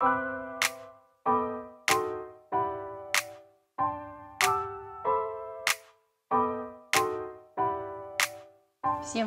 Всем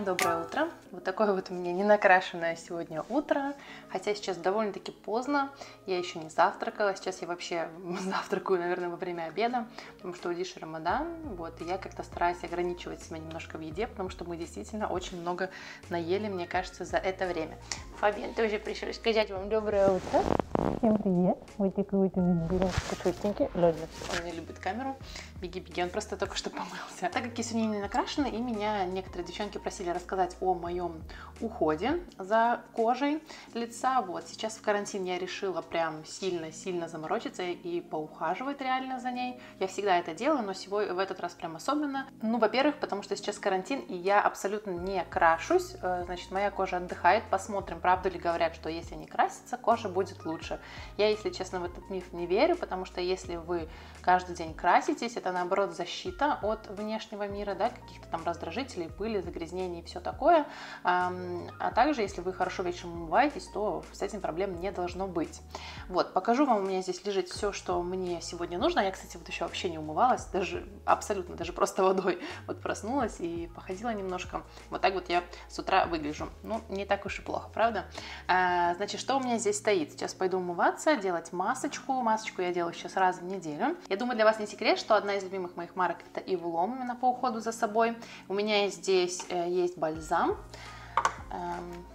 доброе утро! Вот такое вот у меня не накрашенное сегодня утро, хотя сейчас довольно-таки поздно, я еще не завтракала, сейчас я вообще завтракаю, наверное, во время обеда, потому что у Диши Рамадан, вот, и я как-то стараюсь ограничивать себя немножко в еде, потому что мы действительно очень много наели, мне кажется, за это время. Фабиан тоже пришел сказать вам доброе утро. Всем привет. Вот такой вот у меня шутенький. Лёля, он не любит камеру. Беги-беги, он просто только что помылся. Так как я сегодня не накрашена, и меня некоторые девчонки просили рассказать о моем уходе за кожей лица. Вот, сейчас в карантин я решила прям сильно-сильно заморочиться и поухаживать реально за ней. Я всегда это делаю, но сегодня в этот раз прям особенно. Ну, во-первых, потому что сейчас карантин, и я абсолютно не крашусь. Э, значит, моя кожа отдыхает. Посмотрим, правда ли говорят, что если не краситься, кожа будет лучше. Я, если честно, в этот миф не верю, потому что если вы каждый день краситесь, это наоборот защита от внешнего мира, да, каких-то там раздражителей, пыли, загрязнений и все такое. А также, если вы хорошо вечером умываетесь, то с этим проблем не должно быть. Вот, покажу вам, у меня здесь лежит все, что мне сегодня нужно. Я, кстати, вот еще вообще не умывалась, даже абсолютно, даже просто водой. Вот проснулась и походила немножко. Вот так вот я с утра выгляжу. Ну, не так уж и плохо, правда? А, значит, что у меня здесь стоит? Сейчас пойду умываться, делать масочку. Масочку я делаю сейчас раз в неделю. Я думаю, для вас не секрет, что одна из любимых моих марок это Ивлом, именно по уходу за собой. У меня здесь э, есть бальзам. Эм,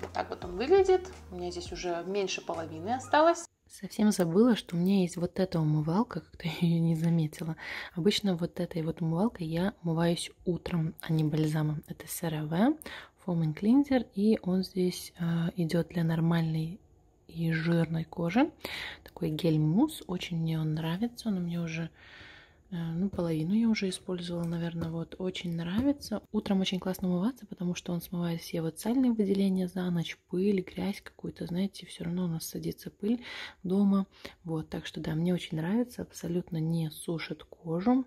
вот так вот он выглядит. У меня здесь уже меньше половины осталось. Совсем забыла, что у меня есть вот эта умывалка, как-то я ее не заметила. Обычно вот этой вот умывалкой я умываюсь утром, а не бальзамом. Это CeraVe Foaming Cleanser, и он здесь э, идет для нормальной и жирной кожи. Такой гель-мусс, очень мне он нравится, он у меня уже ну, половину я уже использовала, наверное, вот. Очень нравится. Утром очень классно умываться, потому что он смывает все вот сальные выделения за ночь, пыль, грязь какую-то, знаете, все равно у нас садится пыль дома. Вот, так что, да, мне очень нравится, абсолютно не сушит кожу.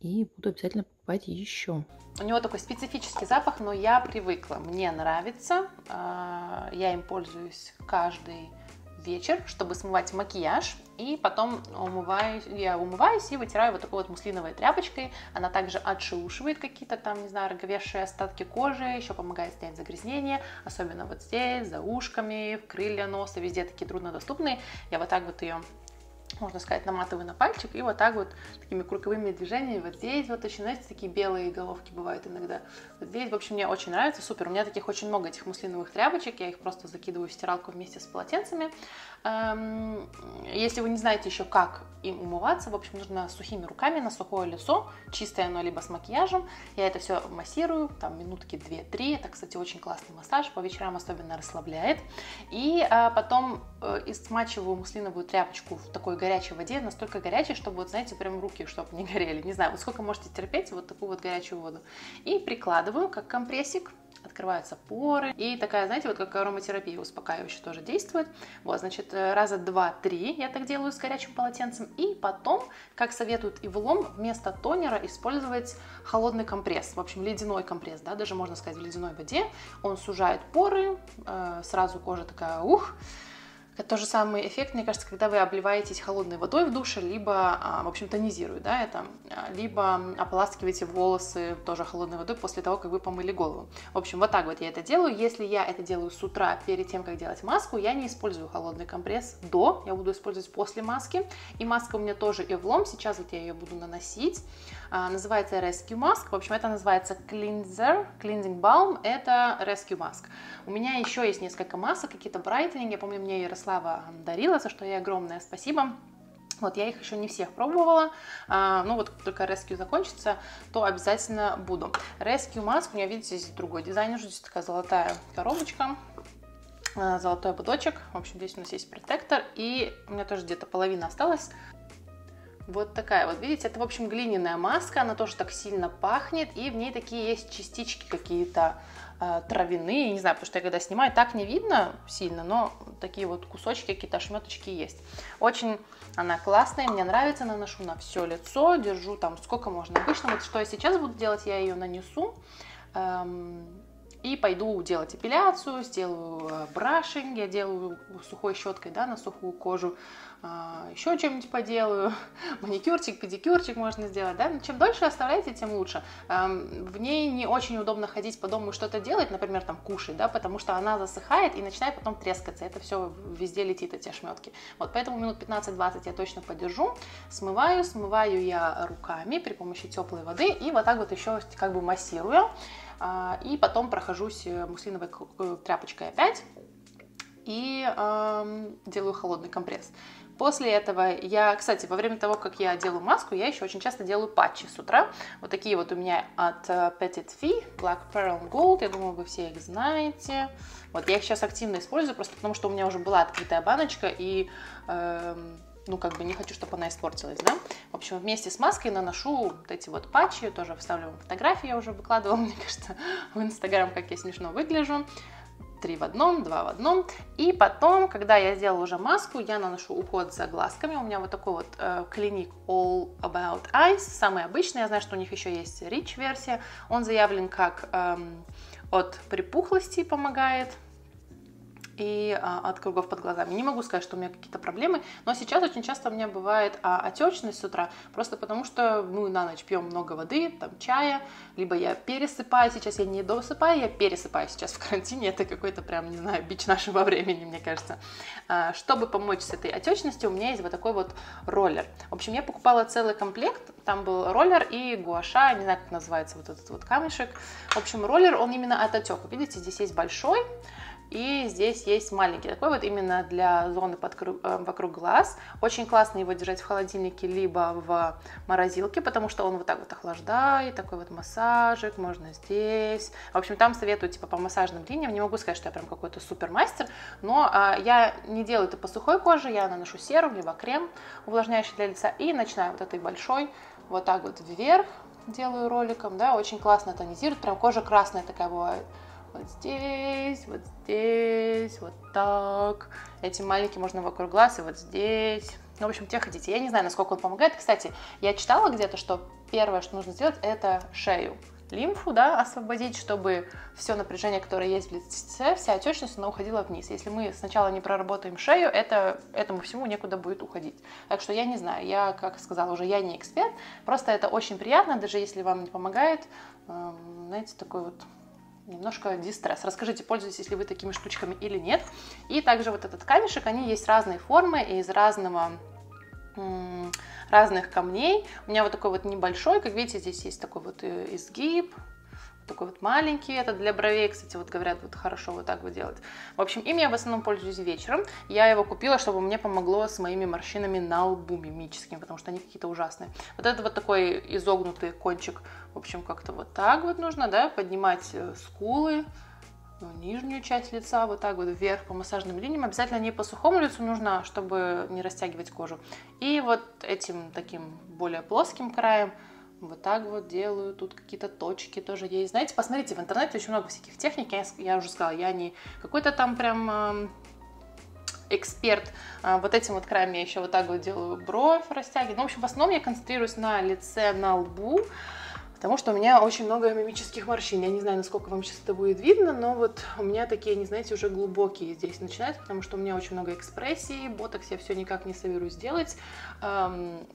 И буду обязательно покупать еще. У него такой специфический запах, но я привыкла. Мне нравится. А, я им пользуюсь каждый вечер, чтобы смывать макияж. И потом умываюсь, я умываюсь и вытираю вот такой вот муслиновой тряпочкой. Она также отшелушивает какие-то там, не знаю, роговевшие остатки кожи, еще помогает снять загрязнение, особенно вот здесь, за ушками, в крылья носа, везде такие труднодоступные. Я вот так вот ее можно сказать, наматываю на пальчик, и вот так вот такими круговыми движениями, вот здесь вот очень, знаете, такие белые головки бывают иногда. Вот здесь, в общем, мне очень нравится, супер. У меня таких очень много, этих муслиновых тряпочек, я их просто закидываю в стиралку вместе с полотенцами. Эм, если вы не знаете еще, как им умываться, в общем, нужно сухими руками на сухое лицо, чистое оно либо с макияжем. Я это все массирую, там минутки 2-3. Это, кстати, очень классный массаж, по вечерам особенно расслабляет. И а, потом э, смачиваю муслиновую тряпочку в такой горячей воде, настолько горячей, чтобы, вот, знаете, прям руки, чтобы не горели. Не знаю, вот сколько можете терпеть вот такую вот горячую воду. И прикладываю, как компрессик, открываются поры. И такая, знаете, вот как ароматерапия успокаивающая тоже действует. Вот, значит, э, раза два-три я так делаю с горячим полотенцем. И потом, как советуют и влом, вместо тонера использовать холодный компресс. В общем, ледяной компресс, да, даже можно сказать в ледяной воде. Он сужает поры, э, сразу кожа такая, ух, это же самый эффект, мне кажется, когда вы обливаетесь холодной водой в душе, либо, а, в общем, тонизирует, да, это, а, либо ополаскиваете волосы тоже холодной водой после того, как вы помыли голову. В общем, вот так вот я это делаю. Если я это делаю с утра, перед тем, как делать маску, я не использую холодный компресс до, я буду использовать после маски. И маска у меня тоже и влом, сейчас вот я ее буду наносить. А, называется Rescue Mask, в общем, это называется Cleanser, Cleansing Balm, это Rescue Mask. У меня еще есть несколько масок, какие-то брайтенинги, я помню, мне Ярослава дарила, за что ей огромное спасибо. Вот, я их еще не всех пробовала, а, ну вот только Rescue закончится, то обязательно буду. Rescue Mask, у меня, видите, здесь другой дизайн, здесь такая золотая коробочка, а, золотой ободочек, в общем, здесь у нас есть протектор, и у меня тоже где-то половина осталась, вот такая вот, видите, это, в общем, глиняная маска, она тоже так сильно пахнет, и в ней такие есть частички какие-то э, травяные, не знаю, потому что я когда снимаю, так не видно сильно, но такие вот кусочки, какие-то ошметочки есть. Очень она классная, мне нравится, наношу на все лицо, держу там сколько можно. Обычно вот что я сейчас буду делать, я ее нанесу, эм, и пойду делать эпиляцию, сделаю э, брашинг, я делаю сухой щеткой, да, на сухую кожу, еще чем-нибудь поделаю, маникюрчик, педикюрчик можно сделать, да, чем дольше оставляете, тем лучше. В ней не очень удобно ходить по дому и что-то делать, например, там кушать, да, потому что она засыхает и начинает потом трескаться, это все везде летит, эти ошметки. Вот, поэтому минут 15-20 я точно подержу, смываю, смываю я руками при помощи теплой воды и вот так вот еще как бы массирую, а, и потом прохожусь э, муслиновой э, тряпочкой опять, и э, делаю холодный компресс. После этого я, кстати, во время того, как я делаю маску, я еще очень часто делаю патчи с утра. Вот такие вот у меня от э, Petit Fee, Black Pearl Gold, я думаю, вы все их знаете. Вот я их сейчас активно использую, просто потому что у меня уже была открытая баночка, и э, ну, как бы не хочу, чтобы она испортилась, да. В общем, вместе с маской наношу вот эти вот патчи, тоже вставлю вам фотографии, я уже выкладывала, мне кажется, в Инстаграм, как я смешно выгляжу три в одном, два в одном. И потом, когда я сделала уже маску, я наношу уход за глазками. У меня вот такой вот э, клиник All About Eyes, самый обычный. Я знаю, что у них еще есть Rich версия. Он заявлен как эм, от припухлости помогает, и а, от кругов под глазами. Не могу сказать, что у меня какие-то проблемы, но сейчас очень часто у меня бывает а, отечность с утра, просто потому что мы на ночь пьем много воды, там чая, либо я пересыпаю, сейчас я не досыпаю, я пересыпаю сейчас в карантине, это какой-то прям, не знаю, бич нашего времени, мне кажется. А, чтобы помочь с этой отечностью, у меня есть вот такой вот роллер. В общем, я покупала целый комплект, там был роллер и гуаша, не знаю, как называется вот этот вот камешек. В общем, роллер, он именно от отека. Видите, здесь есть большой, и здесь есть маленький, такой вот именно для зоны под, э, вокруг глаз. Очень классно его держать в холодильнике, либо в морозилке, потому что он вот так вот охлаждает, такой вот массажик, можно здесь. В общем, там советую типа по массажным линиям. Не могу сказать, что я прям какой-то супер мастер, но а, я не делаю это по сухой коже, я наношу серум, либо крем увлажняющий для лица и начинаю вот этой большой вот так вот вверх делаю роликом, да, очень классно тонизирует, прям кожа красная такая бывает вот здесь, вот здесь, вот так. Эти маленькие можно вокруг глаз и вот здесь. Ну, в общем, те хотите. Я не знаю, насколько он помогает. Кстати, я читала где-то, что первое, что нужно сделать, это шею лимфу, да, освободить, чтобы все напряжение, которое есть в лице, вся отечность, она уходила вниз. Если мы сначала не проработаем шею, это, этому всему некуда будет уходить. Так что я не знаю, я, как сказала уже, я не эксперт, просто это очень приятно, даже если вам не помогает, эм, знаете, такой вот немножко дистресс. Расскажите, пользуетесь ли вы такими штучками или нет. И также вот этот камешек, они есть разные формы и из разного разных камней. У меня вот такой вот небольшой, как видите, здесь есть такой вот э, изгиб, такой вот маленький, это для бровей, кстати, вот говорят, вот хорошо вот так вот делать. В общем, им я в основном пользуюсь вечером. Я его купила, чтобы мне помогло с моими морщинами на лбу мимическими, потому что они какие-то ужасные. Вот это вот такой изогнутый кончик, в общем, как-то вот так вот нужно, да, поднимать э, скулы, ну, нижнюю часть лица, вот так вот вверх по массажным линиям. Обязательно не по сухому лицу нужно, чтобы не растягивать кожу. И вот этим таким более плоским краем вот так вот делаю, тут какие-то точки тоже есть. Знаете, посмотрите, в интернете очень много всяких техник, я, я уже сказала, я не какой-то там прям э, эксперт. Э, вот этим вот краем я еще вот так вот делаю бровь, растягиваю. Ну, в общем, в основном я концентрируюсь на лице, на лбу, потому что у меня очень много мимических морщин. Я не знаю, насколько вам сейчас это будет видно, но вот у меня такие, не знаете, уже глубокие здесь начинаются, потому что у меня очень много экспрессии, ботокс я все никак не соберусь делать. Эм,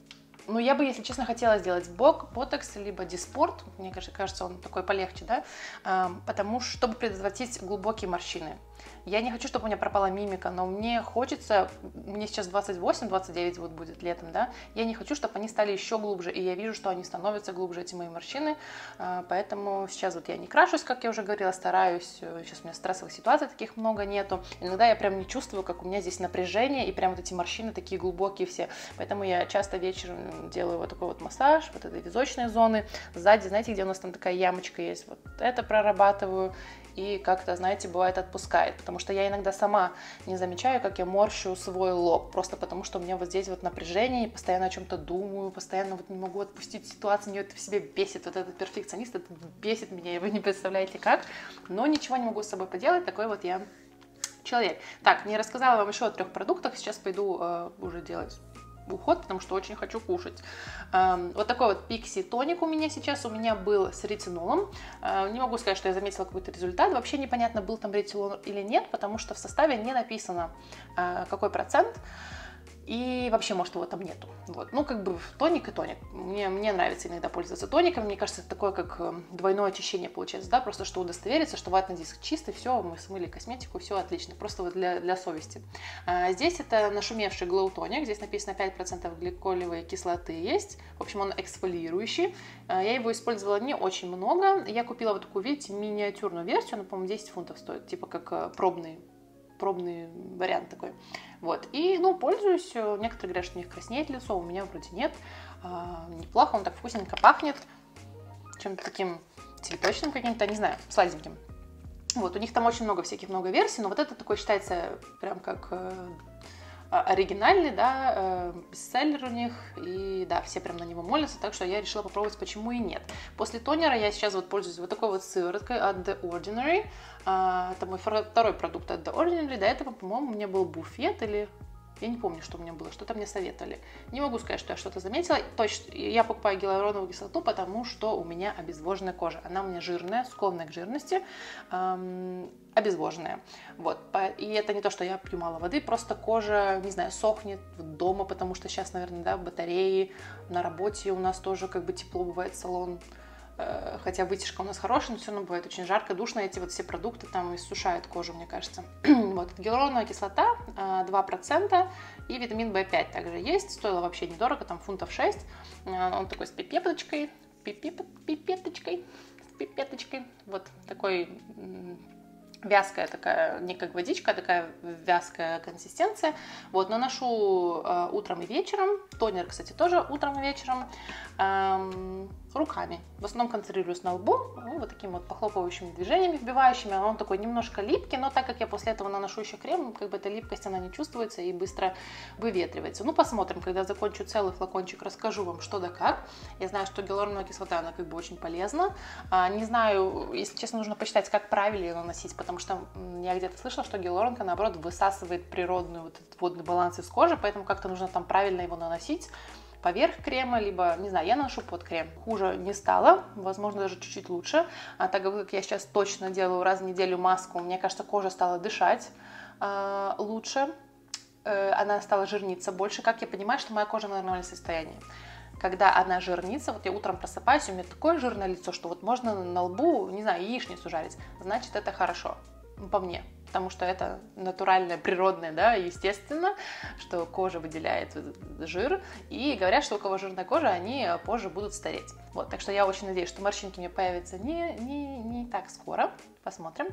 ну, я бы, если честно, хотела сделать бок, ботокс, либо диспорт. Мне кажется, он такой полегче, да, потому чтобы предотвратить глубокие морщины. Я не хочу, чтобы у меня пропала мимика, но мне хочется, мне сейчас 28-29 вот будет летом, да, я не хочу, чтобы они стали еще глубже, и я вижу, что они становятся глубже, эти мои морщины, а, поэтому сейчас вот я не крашусь, как я уже говорила, стараюсь, сейчас у меня стрессовых ситуаций таких много нету, иногда я прям не чувствую, как у меня здесь напряжение, и прям вот эти морщины такие глубокие все, поэтому я часто вечером делаю вот такой вот массаж, вот этой визочной зоны, сзади, знаете, где у нас там такая ямочка есть, вот это прорабатываю, и как-то, знаете, бывает отпускает, потому что я иногда сама не замечаю, как я морщу свой лоб, просто потому что у меня вот здесь вот напряжение, и постоянно о чем-то думаю, постоянно вот не могу отпустить ситуацию, мне это в себе бесит, вот этот перфекционист, это бесит меня, и вы не представляете как, но ничего не могу с собой поделать, такой вот я человек. Так, не рассказала вам еще о трех продуктах, сейчас пойду э, уже делать уход, потому что очень хочу кушать. Эм, вот такой вот пикси тоник у меня сейчас. У меня был с ретинолом. Э, не могу сказать, что я заметила какой-то результат. Вообще непонятно, был там ретинол или нет, потому что в составе не написано, э, какой процент. И вообще, может, его там нету. Вот. Ну, как бы тоник и тоник. Мне, мне нравится иногда пользоваться тоником. Мне кажется, это такое, как э, двойное очищение получается, да, просто что удостовериться, что ватный диск чистый, все, мы смыли косметику, все отлично, просто вот для, для совести. А здесь это нашумевший Glow тоник, здесь написано 5% гликолевой кислоты есть. В общем, он эксфолирующий. А, я его использовала не очень много. Я купила вот такую, видите, миниатюрную версию, она, по-моему, 10 фунтов стоит, типа как э, пробный пробный вариант такой. Вот. И, ну, пользуюсь. Некоторые говорят, что у них краснеет лицо, у меня вроде нет. А, неплохо, он так вкусненько пахнет. Чем-то таким цветочным каким-то, не знаю, сладеньким. Вот, у них там очень много всяких, много версий, но вот это такой считается прям как э, оригинальный, да, э, бестселлер у них, и да, все прям на него молятся, так что я решила попробовать, почему и нет. После тонера я сейчас вот пользуюсь вот такой вот сывороткой от The Ordinary, а, это мой второй продукт от The Ordinary, до этого, по-моему, у меня был буфет или я не помню, что у меня было, что-то мне советовали. Не могу сказать, что я что-то заметила. Точно, я покупаю гиалуроновую кислоту, потому что у меня обезвоженная кожа. Она у меня жирная, склонная к жирности, эм, обезвоженная. Вот. И это не то, что я пью мало воды, просто кожа, не знаю, сохнет дома, потому что сейчас, наверное, да, батареи, на работе у нас тоже как бы тепло бывает салон хотя вытяжка у нас хорошая, но все равно бывает очень жарко, душно, эти вот все продукты там иссушают кожу, мне кажется. вот, гиалуроновая кислота 2% э, и витамин В5 также есть, стоило вообще недорого, там фунтов 6, э, он такой с пипеточкой, пипеточкой, пипеточкой, вот такой вязкая такая, не как водичка, а такая вязкая консистенция. Вот, наношу э, утром и вечером. Тонер, кстати, тоже утром и вечером. Эм, руками. В основном концентрируюсь на лбу, ну, вот такими вот похлопывающими движениями, вбивающими. Он такой немножко липкий, но так как я после этого наношу еще крем, как бы эта липкость, она не чувствуется и быстро выветривается. Ну, посмотрим, когда закончу целый флакончик, расскажу вам, что да как. Я знаю, что гиалуроновая кислота, она как бы очень полезна. А, не знаю, если честно, нужно посчитать, как правильно ее наносить, потому что я где-то слышала, что гиалуронка, наоборот, высасывает природный вот этот водный баланс из кожи, поэтому как-то нужно там правильно его наносить поверх крема, либо, не знаю, я наношу под крем. Хуже не стало, возможно, даже чуть-чуть лучше. А так как я сейчас точно делаю раз в неделю маску, мне кажется, кожа стала дышать э, лучше, э, она стала жирниться больше. Как я понимаю, что моя кожа в нормальном состоянии? Когда она жирнится, вот я утром просыпаюсь, у меня такое жирное лицо, что вот можно на лбу, не знаю, яичницу жарить, значит, это хорошо, по мне. Потому что это натуральное, природное, да, естественно, что кожа выделяет жир, и говорят, что у кого жирная кожа, они позже будут стареть. Вот, так что я очень надеюсь, что морщинки мне появятся не, не, не так скоро, посмотрим.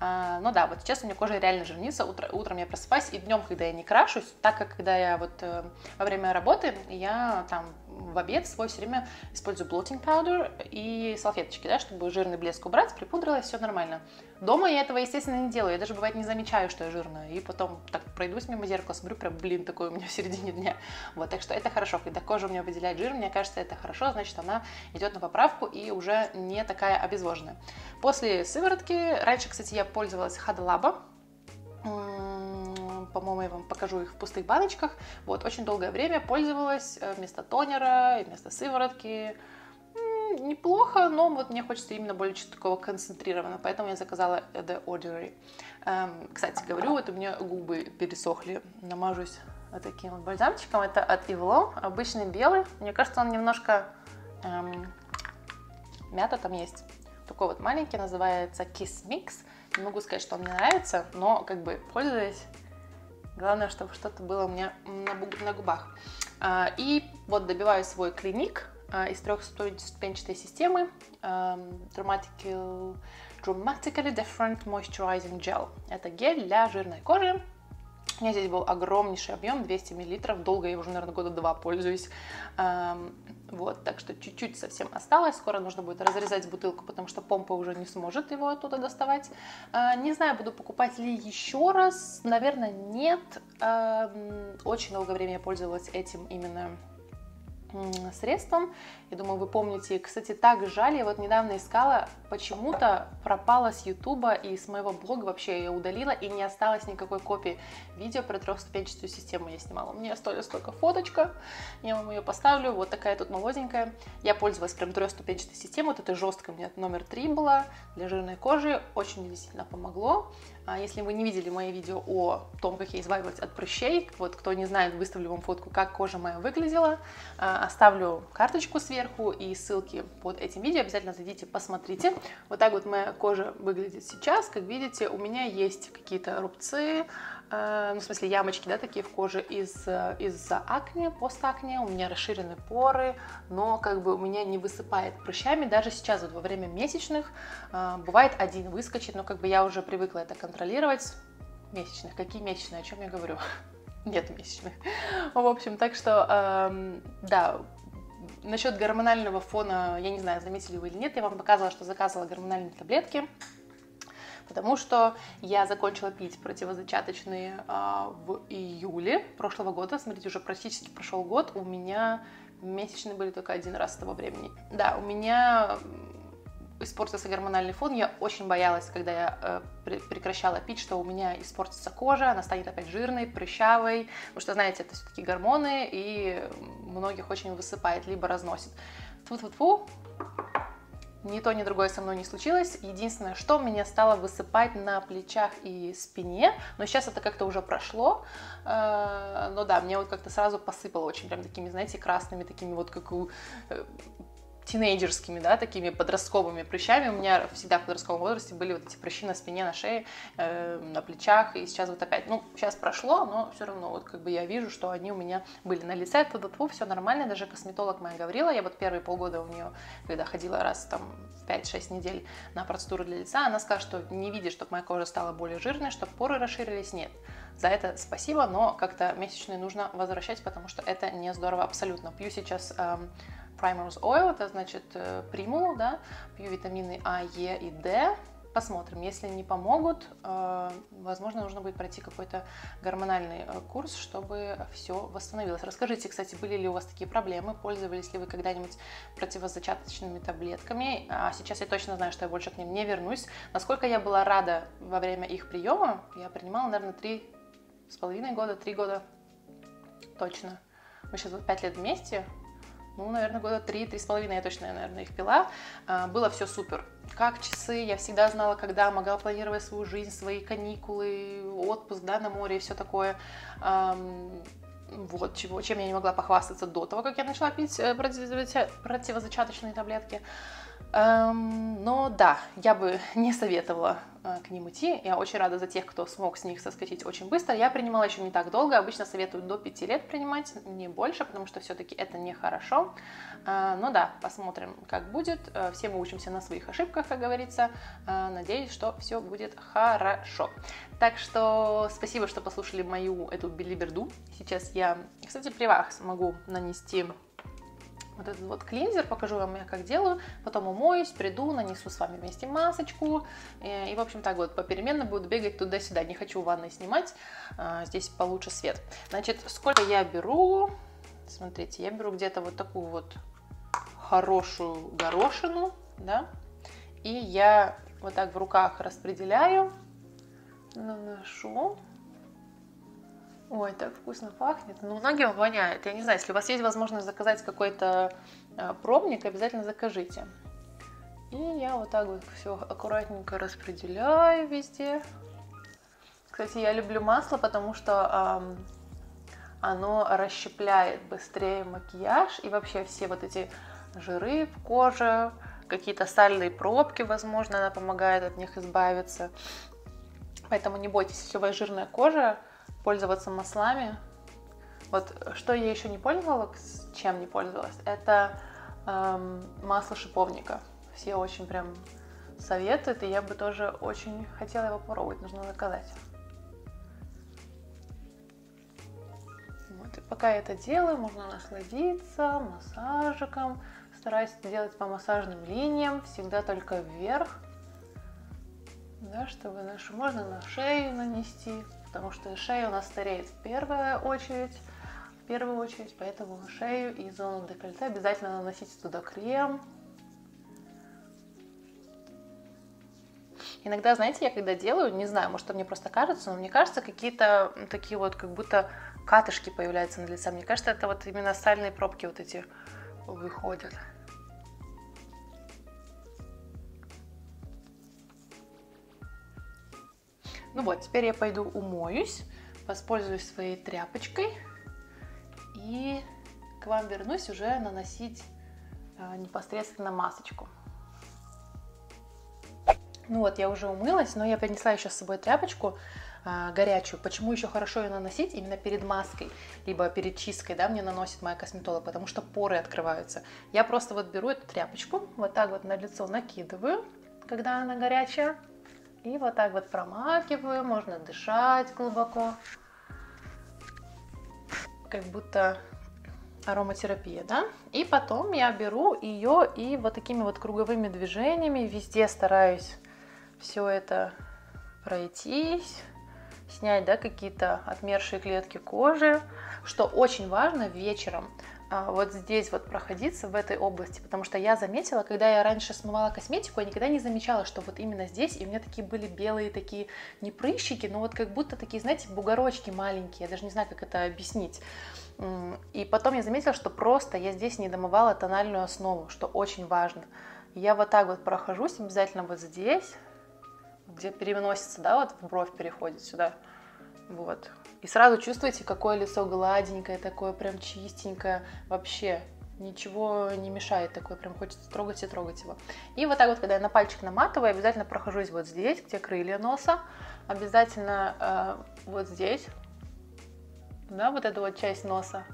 А, ну да, вот сейчас у меня кожа реально жирнится, Утро, утром я просыпаюсь, и днем, когда я не крашусь, так как когда я вот э, во время работы, я там в обед свой все время использую bloating powder и салфеточки, да, чтобы жирный блеск убрать, припудрилась, все нормально. Дома я этого, естественно, не делаю, я даже бывает не замечаю, что я жирная, и потом так пройдусь мимо зеркала, смотрю, прям, блин, такой у меня в середине дня. Вот, так что это хорошо, когда кожа у меня выделяет жир, мне кажется, это хорошо, значит, она идет на поправку и уже не такая обезвоженная. После сыворотки, раньше, кстати, я пользовалась Хадалаба, по-моему, я вам покажу их в пустых баночках. Вот, очень долгое время пользовалась э, вместо тонера вместо сыворотки. Неплохо, но вот мне хочется именно более такого концентрированного, поэтому я заказала The Ordinary. Эм, кстати, говорю, вот у меня губы пересохли, намажусь таким вот бальзамчиком. Это от Ivlo, обычный белый. Мне кажется, он немножко эм, мята там есть. Такой вот маленький, называется Kiss Mix. Не могу сказать, что он мне нравится, но как бы пользуясь Главное, чтобы что-то было у меня на губах. А, и вот добиваю свой клиник а, из трехступенчатой системы Dramatically, Dramatically Different Moisturizing Gel. Это гель для жирной кожи, у меня здесь был огромнейший объем, 200 мл, долго я уже, наверное, года два пользуюсь. Вот, так что чуть-чуть совсем осталось, скоро нужно будет разрезать бутылку, потому что помпа уже не сможет его оттуда доставать. А, не знаю, буду покупать ли еще раз, наверное, нет. Очень долгое время я пользовалась этим именно средством. Я думаю, вы помните. Кстати, так жаль, я вот недавно искала, почему-то пропала с Ютуба и с моего блога вообще я удалила, и не осталось никакой копии видео про трехступенчатую систему я снимала. У меня стоит столько фоточка, я вам ее поставлю, вот такая тут молоденькая. Я пользовалась прям трехступенчатой системой, вот этой жесткой, у меня номер три была для жирной кожи, очень действительно помогло. А если вы не видели мои видео о том, как я избавилась от прыщей, вот кто не знает, выставлю вам фотку, как кожа моя выглядела, а, оставлю карточку сверху и ссылки под этим видео, обязательно зайдите, посмотрите. Вот так вот моя кожа выглядит сейчас, как видите, у меня есть какие-то рубцы, Э, ну, в смысле, ямочки, да, такие в коже из, из-за акне, постакне, у меня расширены поры, но как бы у меня не высыпает прыщами, даже сейчас вот во время месячных э, бывает один выскочит, но как бы я уже привыкла это контролировать. Месячных, какие месячные, о чем я говорю? Нет месячных. В общем, так что, эм, да, насчет гормонального фона, я не знаю, заметили вы или нет, я вам показывала, что заказывала гормональные таблетки потому что я закончила пить противозачаточные а, в июле прошлого года. Смотрите, уже практически прошел год, у меня месячные были только один раз с того времени. Да, у меня испортился гормональный фон. Я очень боялась, когда я э, прекращала пить, что у меня испортится кожа, она станет опять жирной, прыщавой, потому что, знаете, это все-таки гормоны, и многих очень высыпает, либо разносит. Тьфу-тьфу-тьфу, ни то, ни другое со мной не случилось. Единственное, что меня стало высыпать на плечах и спине, но сейчас это как-то уже прошло. Э, но да, мне вот как-то сразу посыпало очень прям такими, знаете, красными, такими вот как у э, тинейджерскими, да, такими подростковыми прыщами. У меня всегда в подростковом возрасте были вот эти прыщи на спине, на шее, э, на плечах, и сейчас вот опять, ну, сейчас прошло, но все равно вот как бы я вижу, что они у меня были на лице, тут тьфу все нормально, даже косметолог моя говорила, я вот первые полгода у нее, когда ходила раз там в 5-6 недель на процедуру для лица, она сказала, что не видит, чтобы моя кожа стала более жирной, чтобы поры расширились, нет. За это спасибо, но как-то месячные нужно возвращать, потому что это не здорово абсолютно. Пью сейчас эм, Primrose Oil, это значит э, примул, да, пью витамины А, Е и Д. Посмотрим, если не помогут, э, возможно, нужно будет пройти какой-то гормональный э, курс, чтобы все восстановилось. Расскажите, кстати, были ли у вас такие проблемы, пользовались ли вы когда-нибудь противозачаточными таблетками. А сейчас я точно знаю, что я больше к ним не вернусь. Насколько я была рада во время их приема, я принимала, наверное, три с половиной года, три года точно. Мы сейчас вот пять лет вместе, ну, наверное, года три, три с половиной я точно, наверное, их пила. А, было все супер. Как часы, я всегда знала, когда могла планировать свою жизнь, свои каникулы, отпуск, да, на море и все такое. Вот, чего, чем я не могла похвастаться до того, как я начала пить э, противозачаточные таблетки. Эм, но да, я бы не советовала э, к ним идти. Я очень рада за тех, кто смог с них соскочить очень быстро. Я принимала еще не так долго. Обычно советую до 5 лет принимать, не больше, потому что все-таки это нехорошо. Э, но да, посмотрим, как будет. Э, все мы учимся на своих ошибках, как говорится. Э, надеюсь, что все будет хорошо. Так что спасибо, что послушали мою эту билиберду. Сейчас я, кстати, при вас могу нанести вот этот вот клинзер, покажу вам я как делаю, потом умоюсь, приду, нанесу с вами вместе масочку, и, э, и в общем так вот попеременно буду бегать туда-сюда, не хочу ванной снимать, а, здесь получше свет. Значит, сколько я беру, смотрите, я беру где-то вот такую вот хорошую горошину, да, и я вот так в руках распределяю, наношу, Ой, так вкусно пахнет. Ну, многим воняет. Я не знаю, если у вас есть возможность заказать какой-то э, пробник, обязательно закажите. И я вот так вот все аккуратненько распределяю везде. Кстати, я люблю масло, потому что эм, оно расщепляет быстрее макияж и вообще все вот эти жиры в коже, какие-то сальные пробки, возможно, она помогает от них избавиться. Поэтому не бойтесь, если у вас жирная кожа, пользоваться маслами. Вот что я еще не пользовалась, чем не пользовалась, это эм, масло шиповника. Все очень прям советуют, и я бы тоже очень хотела его попробовать, нужно заказать. Вот, и пока я это делаю, можно насладиться массажиком. Стараюсь делать по массажным линиям, всегда только вверх, да, чтобы нашу можно на шею нанести, потому что шея у нас стареет в первую очередь, первую очередь, поэтому шею и зону декольте обязательно наносите туда крем. Иногда, знаете, я когда делаю, не знаю, может, мне просто кажется, но мне кажется, какие-то такие вот, как будто катышки появляются на лице. Мне кажется, это вот именно сальные пробки вот эти выходят. Ну вот, теперь я пойду умоюсь, воспользуюсь своей тряпочкой и к вам вернусь уже наносить э, непосредственно масочку. Ну вот, я уже умылась, но я принесла еще с собой тряпочку э, горячую. Почему еще хорошо ее наносить именно перед маской, либо перед чисткой, да, мне наносит моя косметолог, потому что поры открываются. Я просто вот беру эту тряпочку, вот так вот на лицо накидываю, когда она горячая, и вот так вот промакиваю, можно дышать глубоко, как будто ароматерапия, да? И потом я беру ее и вот такими вот круговыми движениями везде стараюсь все это пройтись, снять, да, какие-то отмершие клетки кожи, что очень важно вечером вот здесь вот проходиться в этой области, потому что я заметила, когда я раньше смывала косметику, я никогда не замечала, что вот именно здесь, и у меня такие были белые такие не прыщики, но вот как будто такие, знаете, бугорочки маленькие, я даже не знаю, как это объяснить. И потом я заметила, что просто я здесь не домывала тональную основу, что очень важно. Я вот так вот прохожусь, обязательно вот здесь, где переносится, да, вот в бровь переходит сюда, вот. И сразу чувствуете, какое лицо гладенькое, такое прям чистенькое, вообще ничего не мешает, такое прям хочется трогать и трогать его. И вот так вот, когда я на пальчик наматываю, обязательно прохожусь вот здесь, где крылья носа, обязательно э, вот здесь, да, вот эту вот часть носа,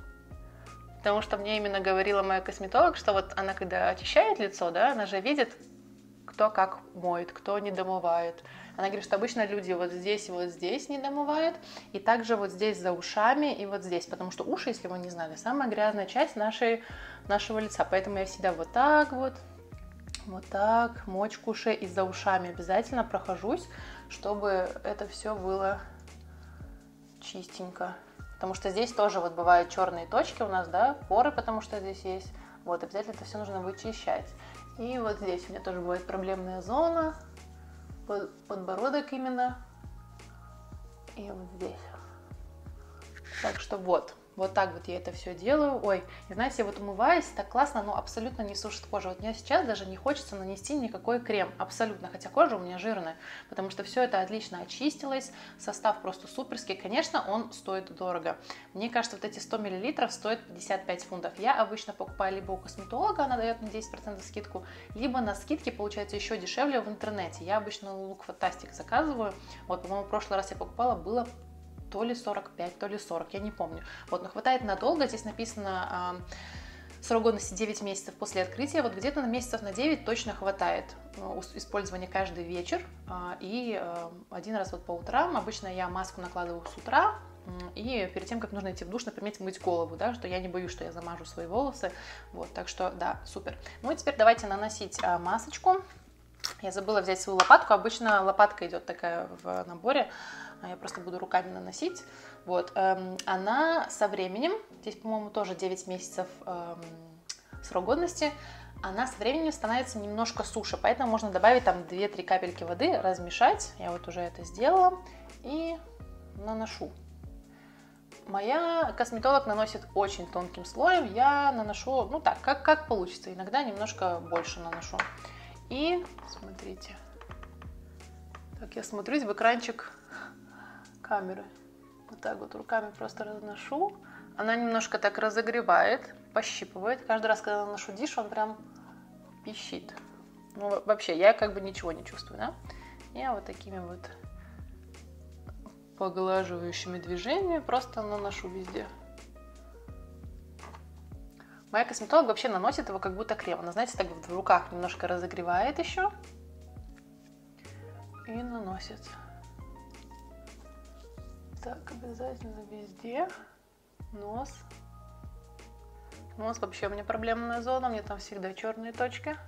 потому что мне именно говорила моя косметолог, что вот она когда очищает лицо, да, она же видит, кто как моет, кто не домывает. Она говорит, что обычно люди вот здесь и вот здесь не домывают, и также вот здесь за ушами и вот здесь, потому что уши, если вы не знали, самая грязная часть нашей, нашего лица, поэтому я всегда вот так вот, вот так, мочку ушей и за ушами обязательно прохожусь, чтобы это все было чистенько. Потому что здесь тоже вот бывают черные точки у нас, да, поры, потому что здесь есть. Вот, обязательно это все нужно вычищать. И вот здесь у меня тоже бывает проблемная зона, подбородок именно, и вот здесь. Так что вот, вот так вот я это все делаю. Ой, и знаете, я вот умываюсь, так классно, но абсолютно не сушит кожу. Вот мне сейчас даже не хочется нанести никакой крем, абсолютно, хотя кожа у меня жирная, потому что все это отлично очистилось, состав просто суперский. Конечно, он стоит дорого. Мне кажется, вот эти 100 мл стоят 55 фунтов. Я обычно покупаю либо у косметолога, она дает на 10% скидку, либо на скидке получается еще дешевле в интернете. Я обычно Look Fantastic заказываю. Вот, по-моему, в прошлый раз я покупала, было то ли 45, то ли 40, я не помню. Вот, но хватает надолго, здесь написано срок годности 9 месяцев после открытия, вот где-то на месяцев на 9 точно хватает ну, использования каждый вечер а, и а, один раз вот по утрам. Обычно я маску накладываю с утра, и перед тем, как нужно идти в душ, например, мыть голову, да, что я не боюсь, что я замажу свои волосы, вот, так что, да, супер. Ну и теперь давайте наносить а, масочку. Я забыла взять свою лопатку, обычно лопатка идет такая в наборе, а я просто буду руками наносить. Вот, эм, она со временем, здесь, по-моему, тоже 9 месяцев эм, срок годности, она со временем становится немножко суше, поэтому можно добавить там 2-3 капельки воды, размешать, я вот уже это сделала, и наношу. Моя косметолог наносит очень тонким слоем, я наношу, ну так, как, как получится, иногда немножко больше наношу. И смотрите, так я смотрюсь в экранчик камеры. Вот так вот руками просто разношу. Она немножко так разогревает, пощипывает. Каждый раз, когда наношу диш, он прям пищит. Ну, вообще, я как бы ничего не чувствую, да? Я вот такими вот поглаживающими движениями просто наношу везде. Моя косметолог вообще наносит его как будто крем. Она, знаете, так в руках немножко разогревает еще и наносит. Так, обязательно везде. Нос. Нос вообще у меня проблемная зона, у меня там всегда черные точки.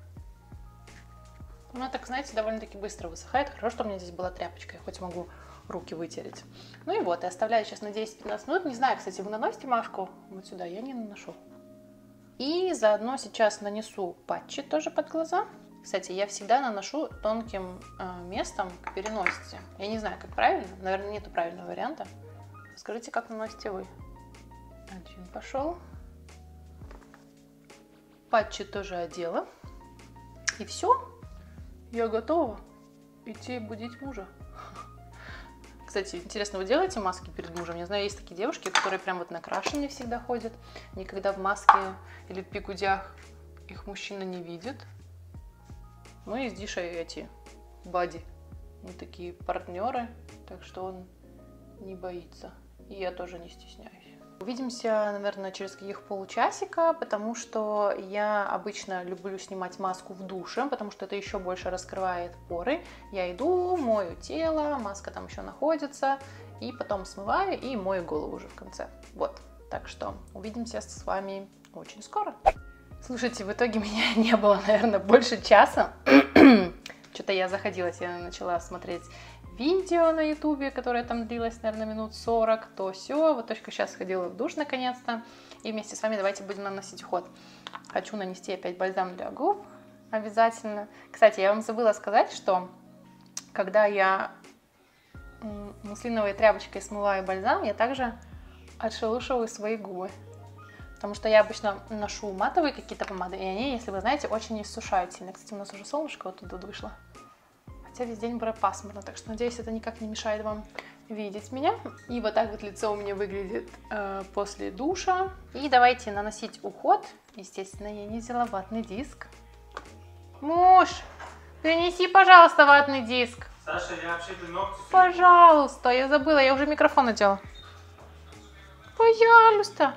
Ну, так, знаете, довольно-таки быстро высыхает. Хорошо, что у меня здесь была тряпочка. Я хоть могу руки вытереть. Ну и вот, и оставляю сейчас на 10-15 минут. Не знаю, кстати, вы наносите маску вот сюда? Я не наношу. И заодно сейчас нанесу патчи тоже под глаза. Кстати, я всегда наношу тонким э, местом к переносице. Я не знаю, как правильно. Наверное, нету правильного варианта. Скажите, как наносите вы? Один пошел. Патчи тоже одела. И все. Я готова идти будить мужа. Кстати, интересно, вы делаете маски перед мужем? Я знаю, есть такие девушки, которые прям вот накрашенные всегда ходят, никогда в маске или в бигудях их мужчина не видит. Ну и Дишей эти бади. Мы такие партнеры, так что он не боится. И я тоже не стесняюсь. Увидимся, наверное, через каких полчасика, потому что я обычно люблю снимать маску в душе, потому что это еще больше раскрывает поры. Я иду, мою тело, маска там еще находится, и потом смываю и мою голову уже в конце. Вот, так что увидимся с вами очень скоро. Слушайте, в итоге меня не было, наверное, больше часа. Что-то я заходилась, я начала смотреть видео на ютубе, которое там длилось, наверное, минут 40, то все. Вот только сейчас сходила в душ наконец-то. И вместе с вами давайте будем наносить уход. Хочу нанести опять бальзам для губ обязательно. Кстати, я вам забыла сказать, что когда я муслиновой тряпочкой смываю бальзам, я также отшелушиваю свои губы. Потому что я обычно ношу матовые какие-то помады, и они, если вы знаете, очень иссушают сильно. Кстати, у нас уже солнышко вот тут вышло хотя весь день было пасмурно, так что надеюсь, это никак не мешает вам видеть меня. И вот так вот лицо у меня выглядит э, после душа. И давайте наносить уход. Естественно, я не взяла ватный диск. Муж, принеси, пожалуйста, ватный диск. Саша, я вообще-то ногти... Пожалуйста, я забыла, я уже микрофон надела. Пожалуйста.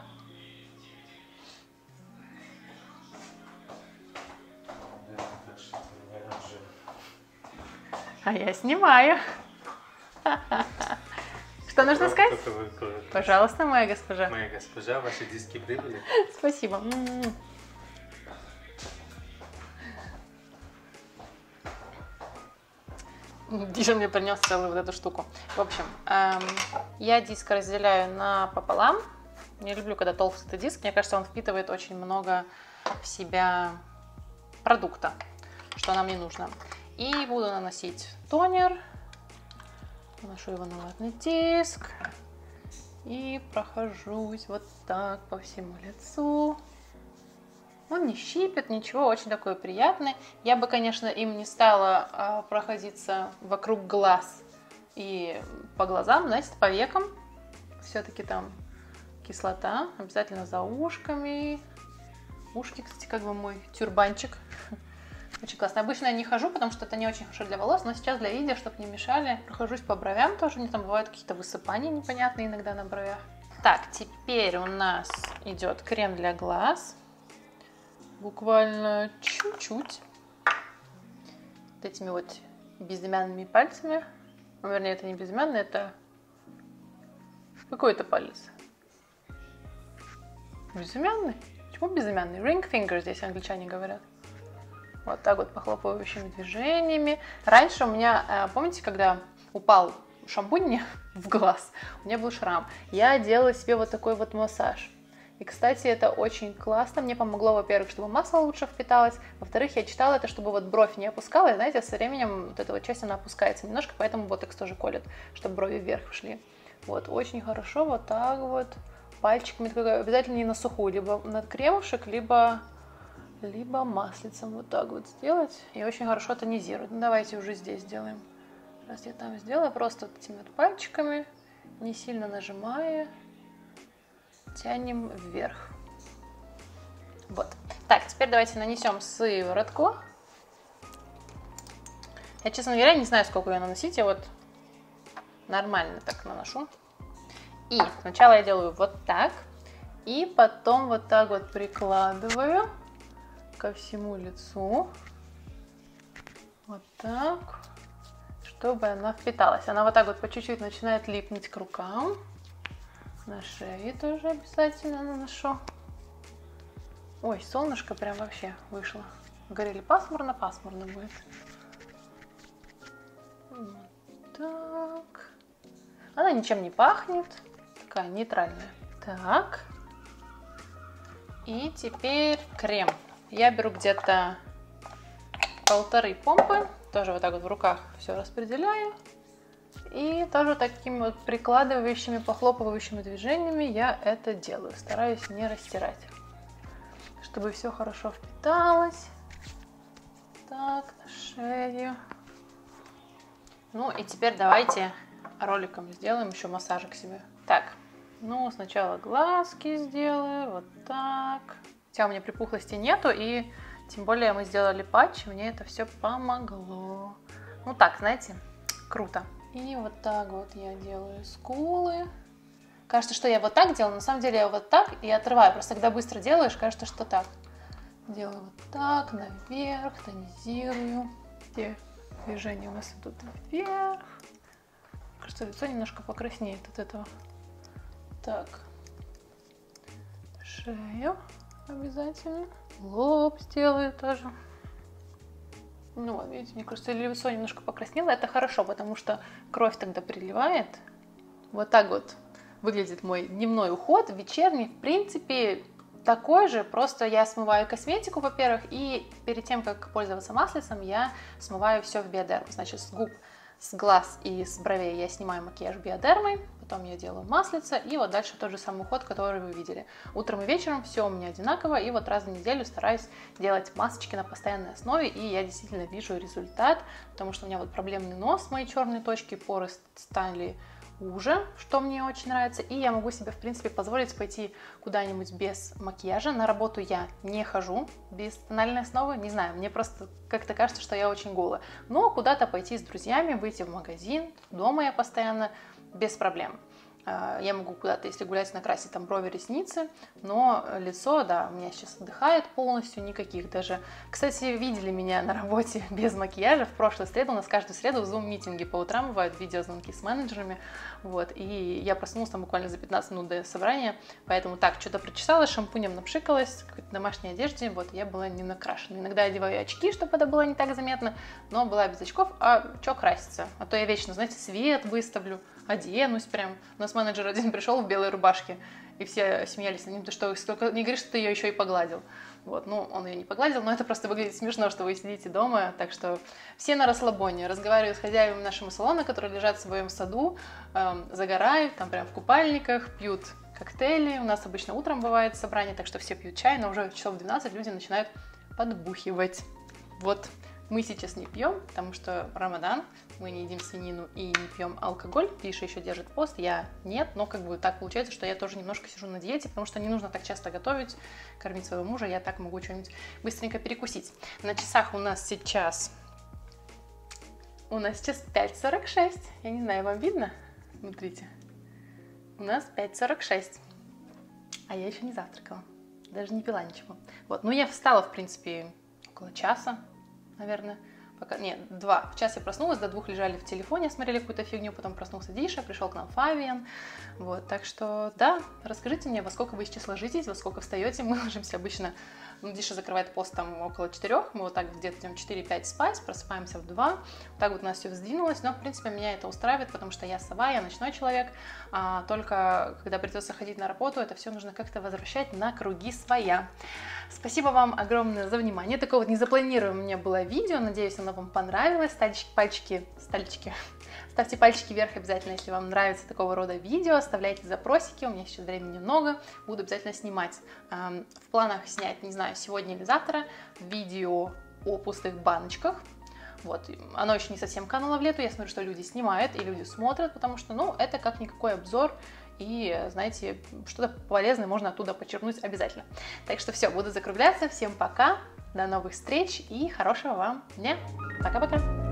А я снимаю. Что нужно сказать? Пожалуйста, моя госпожа. Моя госпожа, ваши диски прибыли. Спасибо. Диша мне принес целую вот эту штуку. В общем, эм, я диск разделяю на пополам. Не люблю, когда толстый диск. Мне кажется, он впитывает очень много в себя продукта, что нам не нужно. И буду наносить тонер. Наношу его на ватный диск. И прохожусь вот так по всему лицу. Он не щипет, ничего, очень такой приятный. Я бы, конечно, им не стала а, проходиться вокруг глаз и по глазам, знаете, по векам. Все-таки там кислота, обязательно за ушками. Ушки, кстати, как бы мой тюрбанчик. Очень классно. Обычно я не хожу, потому что это не очень хорошо для волос, но сейчас для видео, чтобы не мешали, прохожусь по бровям тоже. У меня там бывают какие-то высыпания непонятные иногда на бровях. Так, теперь у нас идет крем для глаз. Буквально чуть-чуть. Вот этими вот безымянными пальцами. Ну, вернее, это не безымянный, это... Какой это палец? Безымянный? Почему безымянный? Ring finger здесь англичане говорят. Вот так вот похлопывающими движениями. Раньше у меня, э, помните, когда упал шампунь в глаз, у меня был шрам. Я делала себе вот такой вот массаж. И, кстати, это очень классно. Мне помогло, во-первых, чтобы масло лучше впиталось. Во-вторых, я читала это, чтобы вот бровь не опускалась. Знаете, со временем вот эта вот часть, она опускается немножко, поэтому ботекс тоже колет, чтобы брови вверх шли. Вот, очень хорошо, вот так вот, пальчиками, обязательно не на сухую, либо на кремушек, либо либо маслицем вот так вот сделать. И очень хорошо тонизирует. Ну, давайте уже здесь сделаем. Раз я там сделаю, просто вот этими вот пальчиками, не сильно нажимая, тянем вверх. Вот. Так, теперь давайте нанесем сыворотку. Я, честно говоря, не знаю, сколько ее наносить. Я вот нормально так наношу. И сначала я делаю вот так. И потом вот так вот прикладываю ко всему лицу. Вот так. Чтобы она впиталась. Она вот так вот по чуть-чуть начинает липнуть к рукам. На шее тоже обязательно наношу. Ой, солнышко прям вообще вышло. Говорили, пасмурно, пасмурно будет. Вот так. Она ничем не пахнет, такая нейтральная. Так. И теперь крем. Я беру где-то полторы помпы, тоже вот так вот в руках все распределяю. И тоже такими вот прикладывающими, похлопывающими движениями я это делаю. Стараюсь не растирать, чтобы все хорошо впиталось. Так, на шею. Ну и теперь давайте роликом сделаем еще массажик себе. Так, ну сначала глазки сделаю, вот так. Хотя у меня припухлости нету, и тем более мы сделали патч, мне это все помогло. Ну так, знаете, круто. И вот так вот я делаю скулы. Кажется, что я вот так делаю, на самом деле я вот так и отрываю. Просто когда быстро делаешь, кажется, что так. Делаю вот так, наверх, тонизирую. Где движения у нас идут вверх. Кажется, лицо немножко покраснеет от этого. Так. Шею обязательно. Лоб сделаю тоже. Ну, вот, видите, мне кажется, лицо немножко покраснело. Это хорошо, потому что кровь тогда приливает. Вот так вот выглядит мой дневной уход. Вечерний, в принципе, такой же, просто я смываю косметику, во-первых, и перед тем, как пользоваться маслицем, я смываю все в биодерм. Значит, с губ, с глаз и с бровей я снимаю макияж биодермой, потом я делаю маслица, и вот дальше тот же самый уход, который вы видели. Утром и вечером все у меня одинаково, и вот раз в неделю стараюсь делать масочки на постоянной основе, и я действительно вижу результат, потому что у меня вот проблемный нос, мои черные точки, поры стали уже, что мне очень нравится, и я могу себе, в принципе, позволить пойти куда-нибудь без макияжа. На работу я не хожу без тональной основы, не знаю, мне просто как-то кажется, что я очень голая. Но куда-то пойти с друзьями, выйти в магазин, дома я постоянно без проблем. А, я могу куда-то, если гулять, накрасить там брови, ресницы, но лицо, да, у меня сейчас отдыхает полностью, никаких даже. Кстати, видели меня на работе без макияжа в прошлую среду, у нас каждую среду в зум-митинге по утрам бывают видеозвонки с менеджерами, вот, и я проснулась там буквально за 15 минут до собрания, поэтому так, что-то прочесалась, шампунем напшикалась, какой-то домашней одежде, вот, я была не накрашена. Иногда одеваю очки, чтобы это было не так заметно, но была без очков, а что краситься? А то я вечно, знаете, свет выставлю, оденусь прям. У нас менеджер один пришел в белой рубашке, и все смеялись над ним, ты что, сколько, не говоришь, что ты ее еще и погладил. Вот, ну, он ее не погладил, но это просто выглядит смешно, что вы сидите дома, так что все на расслабоне. Разговариваю с хозяевами нашего салона, которые лежат в своем саду, эм, загорают, там прям в купальниках, пьют коктейли. У нас обычно утром бывает собрание, так что все пьют чай, но уже часов 12 люди начинают подбухивать. Вот, мы сейчас не пьем, потому что Рамадан, мы не едим свинину и не пьем алкоголь. Тиша еще держит пост, я нет, но как бы так получается, что я тоже немножко сижу на диете, потому что не нужно так часто готовить, кормить своего мужа, я так могу что-нибудь быстренько перекусить. На часах у нас сейчас... У нас сейчас 5.46. Я не знаю, вам видно? Смотрите. У нас 5.46. А я еще не завтракала. Даже не пила ничего. Вот, ну я встала, в принципе, около часа наверное. Пока, нет, два. В час я проснулась, до двух лежали в телефоне, смотрели какую-то фигню, потом проснулся Диша, пришел к нам Фавиан. Вот, так что, да, расскажите мне, во сколько вы сейчас ложитесь, во сколько встаете. Мы ложимся обычно ну, Диша закрывает пост там около 4, мы вот так где-то идем 4-5 спать, просыпаемся в 2, так вот у нас все сдвинулось, но, в принципе, меня это устраивает, потому что я сова, я ночной человек, а только когда придется ходить на работу, это все нужно как-то возвращать на круги своя. Спасибо вам огромное за внимание. Такое вот незапланированное было видео. Надеюсь, оно вам понравилось. Стальчики, пальчики, стальчики. Ставьте пальчики вверх обязательно, если вам нравится такого рода видео. Оставляйте запросики. У меня сейчас времени много. Буду обязательно снимать. В планах снять, не знаю, сегодня или завтра видео о пустых баночках. Вот, оно еще не совсем кануло в лету, я смотрю, что люди снимают и люди смотрят, потому что, ну, это как никакой обзор, и, знаете, что-то полезное можно оттуда почерпнуть обязательно. Так что все, буду закругляться. Всем пока, до новых встреч и хорошего вам дня. Пока-пока.